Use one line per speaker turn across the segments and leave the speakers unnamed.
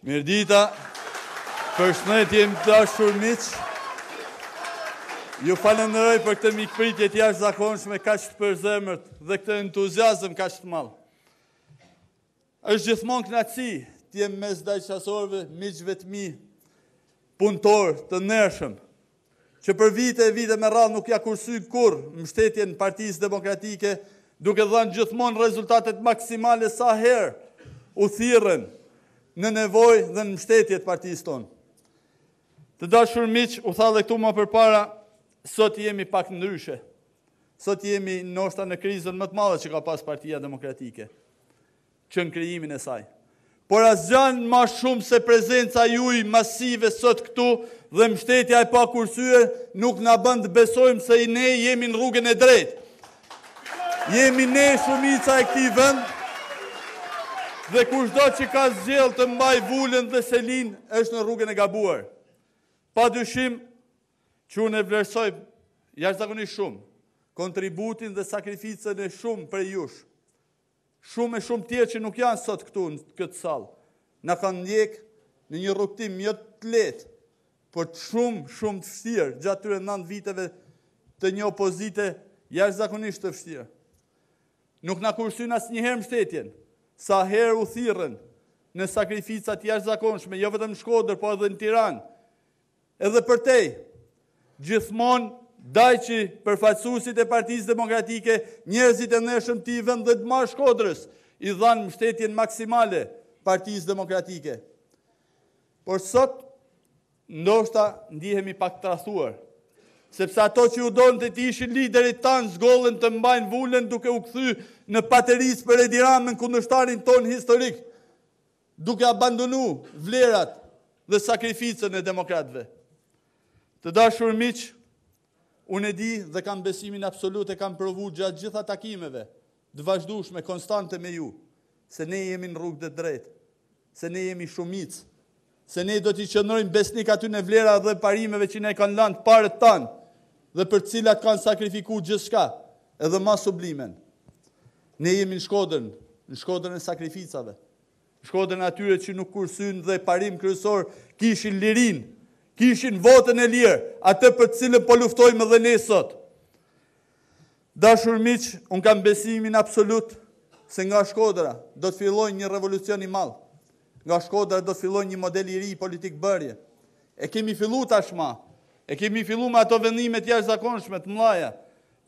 Mirdita, përshëndetje të dashur miq. Ju falënderoj për këtë mikpritje të jashtëzakonshme kaq të përzemërt dhe këtë entuziazëm kaq të madh. Është gjithmonë kënaqësi të jem mes dajqasorëve, miqve të mi, punëtorë të ndershëm. që për vite e vite me radhë nuk ia kursyn kurrë mbështetjen Partisë Demokratike, duke dhënë gjithmonë rezultatet maksimale sa herë u thirrën në nevojë dhe në mbështetje të partisë tonë. Të dashur miq, u tha dhe këtu më përpara, sot jemi pak ndryshe. Sot jemi ndoshta në krizën më të madhe që ka pas Partia Demokratike. që në krijimin e saj. Por asgjan ma shumë se prezenca juej masive sot këtu dhe mbështetja e pakursyer nuk na bën të besojmë se i ne jemi në rrugën e drejtë. Jemi ne shumica e këtij vend dhe kushdo që ka zgjedh të mbajë vulën dhe selinë është në rrugën e gabuar. Pa dyshim që unë e vlerësoj jashtëzakonisht shumë kontributin dhe sakrificën e shumë prej jush Shumë e shumë tjerë që nuk janë sot këtu në këtë sallë, na kanë ndjekë në një rrugëtim jo të lehtë, por shumë, shumë të vështirë gjatë këtyre nëntë viteve të një opozite jashtëzakonisht të vështirë. Nuk na kursyn asnjëherë mbështetjen, sa herë u thirrën në sakrifica të jashtëzakonshme, jo vetëm në Shkodër, por edhe në Tiranë, Edhe përtej, gjithmonë Dajçi, përfaqësuesit e Partisë Demokratike, njerëzit e ndershëm të këtij vend dhe të mbarë Shkodrës, i dhanë mbështetjen maksimale Partisë Demokratike. Por sot, ndoshta ndihemi pak tradhtuar, sepse ato që u donte të ishin liderët tanë zgjodhën të mbajnë vulën duke u kthy në patericë për Edi Ramën kundërshtarin tonë historik. duke abandonu vlerat dhe sakrificën e demokratëve. Të dashur miq, unë e di dhe kam besimin absolut e kam provu gjatë gjitha takimeve, të vazhdushme, konstante me ju, se ne jemi në rrugë të drejtë, se ne jemi shumicë, se ne do t'i qëndrojmë besnikë atyne vlerave dhe parimeve që na kanë lanë të parët tanë dhe për të cilat kanë sakrifiku gjithçka, edhe ma sublimen. Ne jemi në Shkodër, në Shkodrën e sakrificave, në Shkodrën e atyre që nuk kursyn dhe parim kryesor kishin lirinë, kishin votën e lirë, atë për të cilën po luftojmë dhe ne sot. Dashur miq, un kam besimin absolut se nga Shkodra do të fillojë një revolucion i madh. Nga Shkodra do të fillojë një model i ri politik bërje. E kemi fillu tashmë. E kemi fillu me ato vendime të jashtëzakonshme të mëdhaja.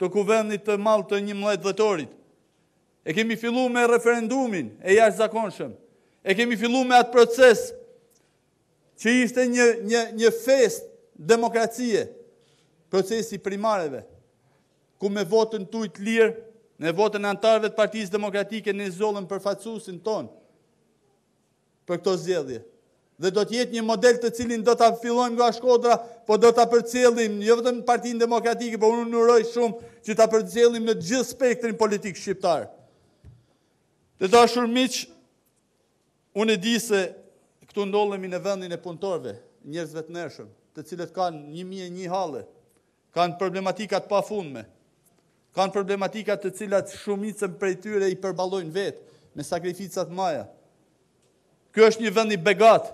të Kuvendit të Madh të njëmbëdhjetë Dhjetorit. E kemi filluar me referendumin e jashtëzakonshëm. E kemi filluar me atë proces që ishte një një një festë demokracie, procesi primareve, ku me votën tuj të lirë, me votën e anëtarëve të Partisë Demokratike ne zgjodhëm përfaqësuesin tonë. për këto zgjedhje dhe do të jetë një model të cilin do ta fillojmë nga Shkodra, po do ta përcjellim jo vetëm në Partinë Demokratike, por unë uroj shumë që ta përcjellim në të gjithë spektrin politik shqiptar. Të dashur miq, unë e di se këtu ndodhemi në vendin e punëtorëve, njerëzve të ndershëm, të cilët kanë 1001 halle, Kanë problematika të pafundme. Kanë problematika të cilat shumicën prej tyre i përballojnë vetë me sakrifica të mëdha. Kjo është një vend i begat.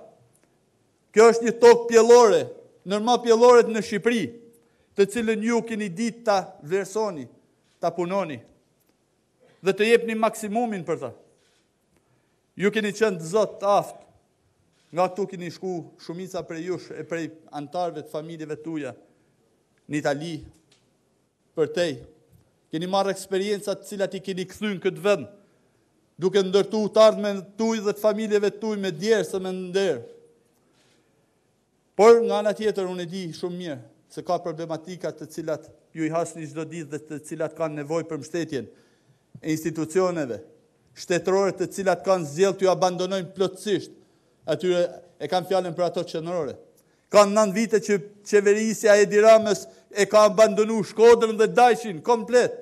Kjo është një tokë pjellore, ndër ma pjelloret në Shqipëri, të cilën ju keni ditë ta vlerësoni, ta punoni dhe të jepni maksimumin për ta. Ju keni qenë të zotë, të aftë, nga këtu keni shku shumica prej jush e prej anëtarëve të familjeve tuja në Itali, përtej, keni marrë eksperienca të cilat i keni kthy në këtë vend, duke ndërtu të ardhmen tuj dhe të familjeve tuj me djersë e me nder. Por nga ana tjetër unë e di shumë mirë se ka problematika të cilat ju i hasni çdo ditë dhe të cilat kanë nevojë për mbështetjen e institucioneve shtetërore të cilat kanë zgjedhë t'ju abandonojnë plotësisht atyre e kam fjalën për ato qendrore. Kanë nëntë vite që qeverisja e Edi Ramës e ka abandonu Shkodrën dhe Dajçin komplet,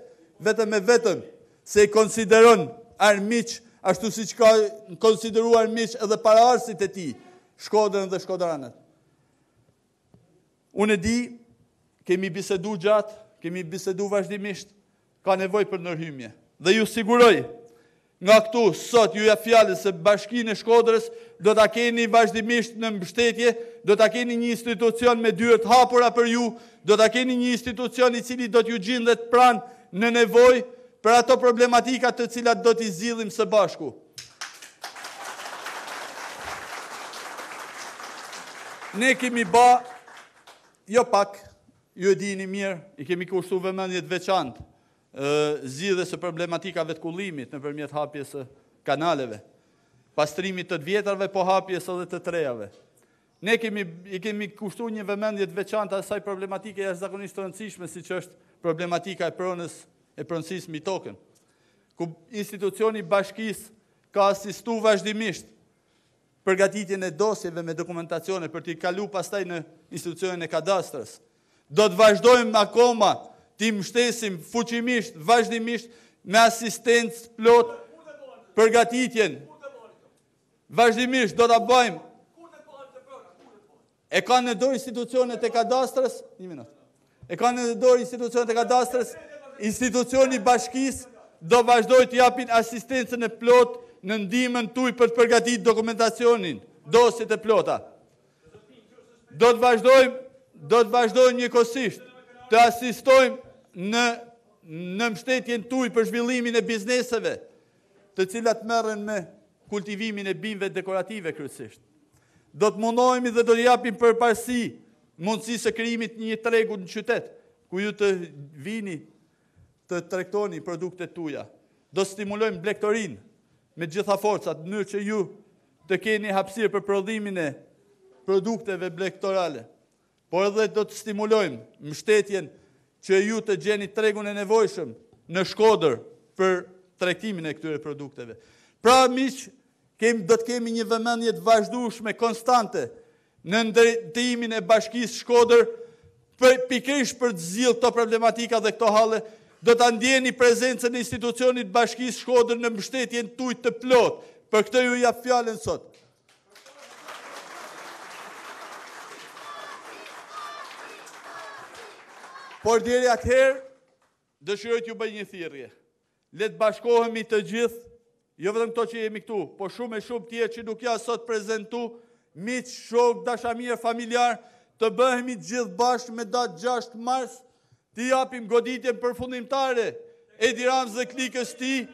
vetëm e vetëm se i konsideron armiq ashtu siç kanë konsideru armiq edhe paraardhësit e tij Shkodrën dhe shkodranët. Unë e di, kemi bisedu gjatë, kemi bisedu vazhdimisht, ka nevojë për ndërhymje. Dhe ju siguroj, nga këtu, sot, ju jap fjalën se Bashkinë e Shkodrës, do ta keni vazhdimisht në mbështetje, do ta keni një institucion me dyert të hapura për ju, do ta keni një institucion i cili do t'ju gjindhet pranë në nevojë për ato problematika të cilat do t'i zgjidhim së bashku. Ne kemi ba, jo pak, ju e dini mirë, i kemi kushtu vëmendje të veçantë zgjidhjes së problematikave të kullimit nëpërmjet hapjes së kanaleve, pastrimit të të vjetrave po hapjes edhe të të rejave. Ne kemi i kemi kushtu një vëmendje të veçantë asaj problematike jashtëzakonisht të rëndësishme siç është problematika e pronës e pronësisë mi tokën, ku institucioni i bashkisë ka asistu vazhdimisht përgatitjen e dosjeve me dokumentacione për t'i kalu pastaj në institucionin e kadastrës. Do të vazhdojmë akoma t'i mështesim fuqimisht, vazhdimisht, me asistencë t'plotë përgatitjen Vazhdimisht do ta bëjmë. E kanë në dorë institucionet e kadastrës, një minutë. E kanë në dorë institucionet e kadastrës, institucioni i bashkisë do vazhdojë të japi asistencën e plotë në ndihmën tuj për të përgatit dokumentacionin, dosjet e plota. Do të vazhdojmë, do të vazhdojmë njëkohësisht të asistojmë në në mbështetjen tuj për zhvillimin e bizneseve, të cilat merren me kultivimin e bimëve dekorative kryesisht. Do të mundohemi dhe do të japim përparësi mundësisë së krijimit të një tregu në qytet, ku ju të vini të tregtoni produktet tuja. Do stimulojmë blektorinë me gjitha forcat, në mënyrë që ju të keni hapësirë për prodhimin e produkteve blektorale. por edhe do të stimulojmë mbështetjen që ju të gjeni tregun e nevojshëm në Shkodër për tregtimin e këtyre produkteve. Pra miq, do të kemi një vëmendje të vazhdueshme konstante në drejtimin e bashkisë Shkodër për pikërisht për të zgjidhur këto problematika dhe këto halle do të ndjeni prezencën e institucionit bashkisë Shkodër në mbështetjen tuj të plotë. Për këtë ju jap fjalën sot. Por deri atëherë, dëshiroj t'ju bëj një thirrje. Le të bashkohemi të gjithë, jo vetëm këto që jemi këtu, por shumë e shumë tjerë që nuk janë sot prezent ktu, miq, shokë, dashamirë, familjarë, të bëhemi gjithë bashkë me datë 6 mars T'i japim goditjen përfundimtare Edi Ramës dhe klikës tij,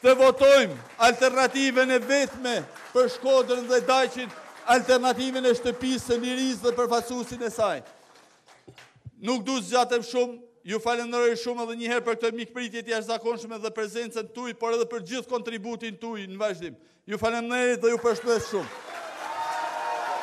të votojmë alternativën e vetme për Shkodrën dhe Dajçin, alternativën e shtëpisë së lirisë dhe përfaqësuesin e saj. Nuk du të zgjatem shumë, ju falenderoj shumë edhe një herë për këtë mikpritje të jashtëzakonshme dhe prezencën tuj, por edhe për gjithë kontributin tuj në vazhdim. Ju falenderoj dhe ju përshëndes shumë.